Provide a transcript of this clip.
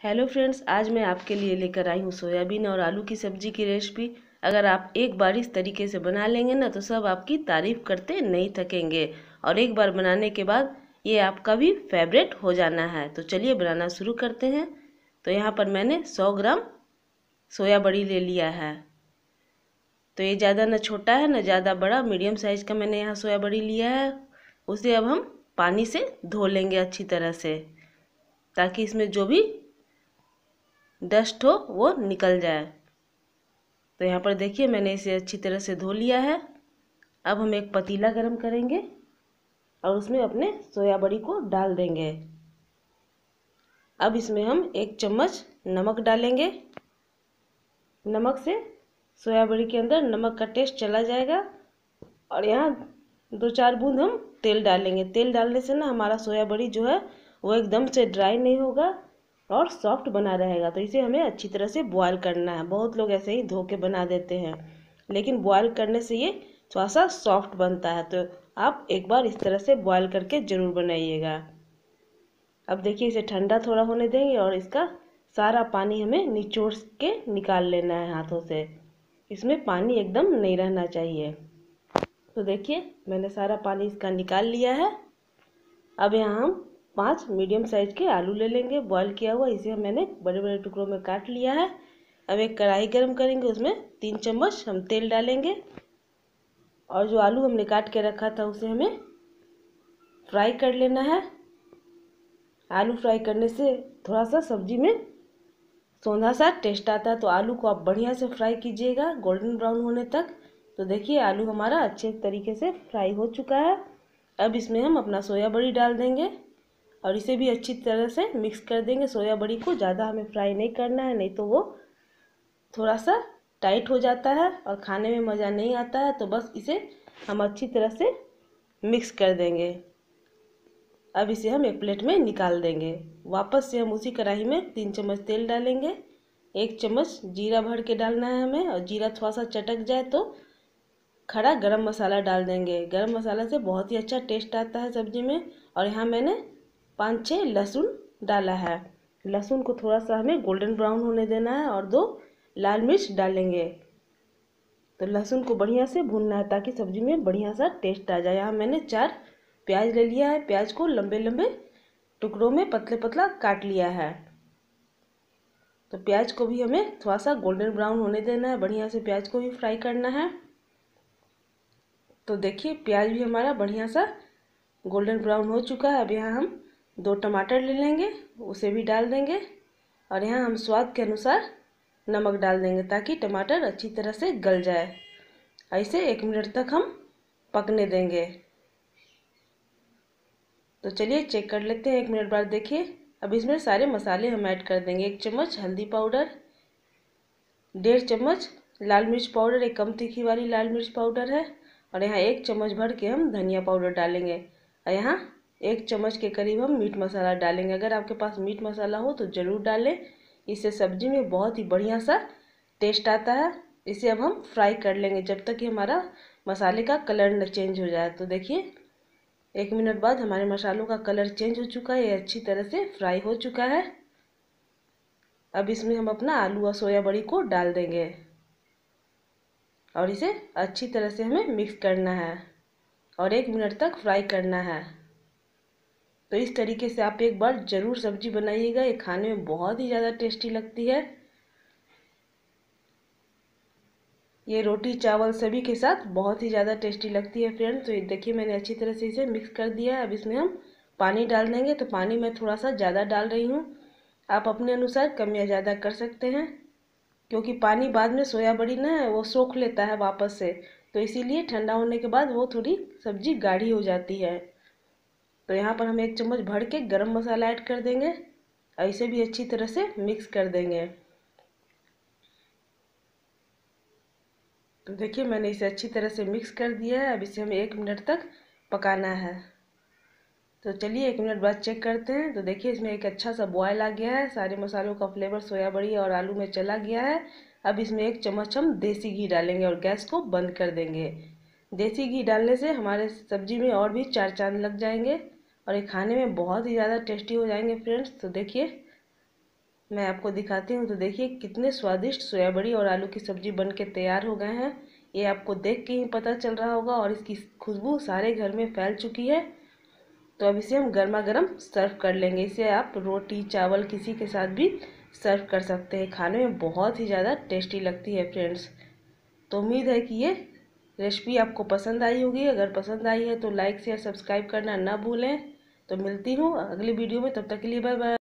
Hello friends आज मैं आपके लिए लेकर आई हूँ सोयाबीन और आलू की सब्ज़ी की रेसिपी अगर आप एक बार इस तरीके से बना लेंगे ना तो सब आपकी तारीफ़ करते नहीं थकेंगे। और एक बार बनाने के बाद ये आपका भी फेवरेट हो जाना है। तो चलिए बनाना शुरू करते हैं। तो यहाँ पर मैंने सौ ग्राम सोया बड़ी ले लिया है। तो ये ज़्यादा ना छोटा है, ना ज़्यादा बड़ा मीडियम साइज़ का मैंने यहाँ सोया बड़ी लिया है। उसे अब हम पानी से धो लेंगे अच्छी तरह से, ताकि इसमें जो भी डस्ट हो, वो निकल जाए। तो यहाँ पर देखिए, मैंने इसे अच्छी तरह से धो लिया है। अब हम एक पतीला गरम करेंगे और उसमें अपने सोया बड़ी को डाल देंगे। अब इसमें हम एक चम्मच नमक डालेंगे। नमक से सोया बड़ी के अंदर नमक का टेस्ट चला जाएगा और यहाँ दो चार बूंद हम तेल डालेंगे। तेल डालने से ना हमारा सोया बड़ी जो है, वो एकदम से ड्राई नहीं होगा। और सॉफ्ट बना रहेगा। तो इसे हमें अच्छी तरह से बॉयल करना है। बहुत लोग ऐसे ही धो के बना देते हैं। लेकिन बॉयल करने से ये थोड़ा सा सॉफ्ट बनता है। तो आप एक बार इस तरह से बॉयल करके ज़रूर बनाइएगा। अब देखिए, इसे ठंडा थोड़ा होने देंगे और इसका सारा पानी हमें निचोड़ के निकाल लेना है हाथों से। इसमें पानी एकदम नहीं रहना चाहिए। तो देखिए, मैंने सारा पानी इसका निकाल लिया है। अब यहाँ हम पाँच मीडियम साइज़ के आलू ले लेंगे। बॉईल किया हुआ, इसे मैंने बड़े बड़े टुकड़ों में काट लिया है। अब एक कढ़ाई गर्म करेंगे, उसमें तीन चम्मच हम तेल डालेंगे। और जो आलू हमने काट के रखा था, उसे हमें फ्राई कर लेना है। आलू फ्राई करने से थोड़ा सा सब्ज़ी में सौंधा सा टेस्ट आता है तो आलू को आप बढ़िया से फ्राई कीजिएगा, गोल्डन ब्राउन होने तक। तो देखिए, आलू हमारा अच्छे तरीके से फ्राई हो चुका है। अब इसमें हम अपना सोया बड़ी डाल देंगे। और इसे भी अच्छी तरह से मिक्स कर देंगे। सोया बड़ी को ज़्यादा हमें फ्राई नहीं करना है, नहीं तो वो थोड़ा सा टाइट हो जाता है और खाने में मज़ा नहीं आता है तो बस इसे हम अच्छी तरह से मिक्स कर देंगे। अब इसे हम एक प्लेट में निकाल देंगे। वापस से हम उसी कढ़ाई में तीन चम्मच तेल डालेंगे। एक चम्मच जीरा भर के डालना है हमें और जीरा थोड़ा सा चटक जाए तो खड़ा गरम मसाला डाल देंगे। गरम मसाला से बहुत ही अच्छा टेस्ट आता है सब्ज़ी में और यहाँ मैंने पाँच छः लहसुन डाला है। लहसुन को थोड़ा सा हमें गोल्डन ब्राउन होने देना है और दो लाल मिर्च डालेंगे। तो लहसुन को बढ़िया से भूनना है ताकि सब्ज़ी में बढ़िया सा टेस्ट आ जाए। यहाँ मैंने चार प्याज ले लिया है। प्याज को लंबे लंबे टुकड़ों में पतले पतला काट लिया है। तो प्याज को भी हमें थोड़ा सा गोल्डन ब्राउन होने देना है। बढ़िया से प्याज को भी फ्राई करना है। तो देखिए प्याज भी हमारा बढ़िया सा गोल्डन ब्राउन हो चुका है। अब यहाँ हम दो टमाटर ले लेंगे, उसे भी डाल देंगे और यहाँ हम स्वाद के अनुसार नमक डाल देंगे ताकि टमाटर अच्छी तरह से गल जाए। ऐसे एक मिनट तक हम पकने देंगे। तो चलिए चेक कर लेते हैं, एक मिनट बाद देखिए। अब इसमें सारे मसाले हम ऐड कर देंगे। एक चम्मच हल्दी पाउडर, डेढ़ चम्मच लाल मिर्च पाउडर, एक कम तीखी वाली लाल मिर्च पाउडर है और यहाँ एक चम्मच भर के हम धनिया पाउडर डालेंगे। और यहाँ एक चम्मच के करीब हम मीट मसाला डालेंगे। अगर आपके पास मीट मसाला हो तो ज़रूर डालें। इससे सब्ज़ी में बहुत ही बढ़िया सा टेस्ट आता है। इसे अब हम फ्राई कर लेंगे जब तक कि हमारा मसाले का कलर न चेंज हो जाए। तो देखिए, एक मिनट बाद हमारे मसालों का कलर चेंज हो चुका है। ये अच्छी तरह से फ्राई हो चुका है। अब इसमें हम अपना आलू और सोया बड़ी को डाल देंगे और इसे अच्छी तरह से हमें मिक्स करना है और एक मिनट तक फ्राई करना है। तो इस तरीके से आप एक बार ज़रूर सब्ज़ी बनाइएगा। ये खाने में बहुत ही ज़्यादा टेस्टी लगती है। ये रोटी, चावल सभी के साथ बहुत ही ज़्यादा टेस्टी लगती है फ्रेंड्स। तो ये देखिए, मैंने अच्छी तरह से इसे मिक्स कर दिया है। अब इसमें हम पानी डाल देंगे। तो पानी मैं थोड़ा सा ज़्यादा डाल रही हूँ। आप अपने अनुसार कम या ज़्यादा कर सकते हैं, क्योंकि पानी बाद में सोया बड़ी ना वो सोख लेता है वापस से। तो इसीलिए ठंडा होने के बाद वो थोड़ी सब्ज़ी गाढ़ी हो जाती है। तो यहाँ पर हम एक चम्मच भर के गरम मसाला ऐड कर देंगे और इसे भी अच्छी तरह से मिक्स कर देंगे। तो देखिए, मैंने इसे अच्छी तरह से मिक्स कर दिया है। अब इसे हमें एक मिनट तक पकाना है। तो चलिए, एक मिनट बाद चेक करते हैं। तो देखिए, इसमें एक अच्छा सा बॉयल आ गया है। सारे मसालों का फ्लेवर सोया बड़ी और आलू में चला गया है। अब इसमें एक चम्मच हम देसी घी डालेंगे और गैस को बंद कर देंगे। देसी घी डालने से हमारे सब्ज़ी में और भी चार चाँद लग जाएँगे। और ये खाने में बहुत ही ज़्यादा टेस्टी हो जाएँगे फ्रेंड्स। तो देखिए, मैं आपको दिखाती हूँ। तो देखिए, कितने स्वादिष्ट सोयाबड़ी और आलू की सब्ज़ी बन के तैयार हो गए हैं। ये आपको देख के ही पता चल रहा होगा और इसकी खुशबू सारे घर में फैल चुकी है। तो अब इसे हम गर्मा गर्म सर्व कर लेंगे। इसे आप रोटी, चावल किसी के साथ भी सर्व कर सकते हैं। खाने में बहुत ही ज़्यादा टेस्टी लगती है फ्रेंड्स। तो उम्मीद है कि ये रेसिपी आपको पसंद आई होगी। अगर पसंद आई है तो लाइक, शेयर, सब्सक्राइब करना ना भूलें। तो मिलती हूँ अगली वीडियो में। तब तक के लिए बाय बाय।